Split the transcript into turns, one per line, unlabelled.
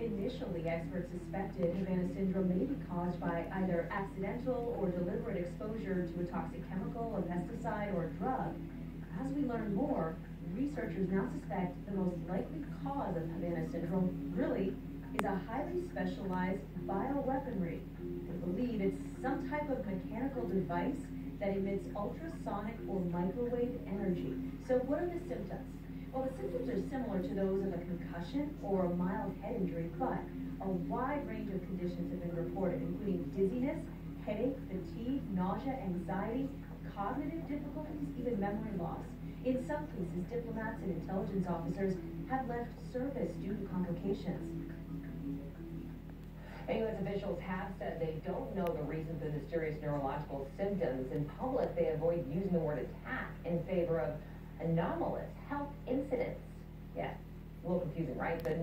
Initially, experts suspected Havana syndrome may be caused by either accidental or deliberate exposure to a toxic chemical, a pesticide, or a drug. As we learn more, researchers now suspect the most likely cause of Havana syndrome really is a highly specialized bioweaponry. They believe it's some type of mechanical device that emits ultrasonic or microwave energy. So what are the symptoms? Well, the symptoms are similar to those of a concussion or a mild head injury, but a wide range of conditions have been reported, including dizziness, headache, fatigue, nausea, anxiety, cognitive difficulties, even memory loss. In some cases, diplomats and intelligence officers have left service due to complications.
U.S. officials have said they don't know the reason for the mysterious neurological symptoms. In public, they avoid using the word attack in favor of anomalous health incidents. Yeah, a little confusing, right? But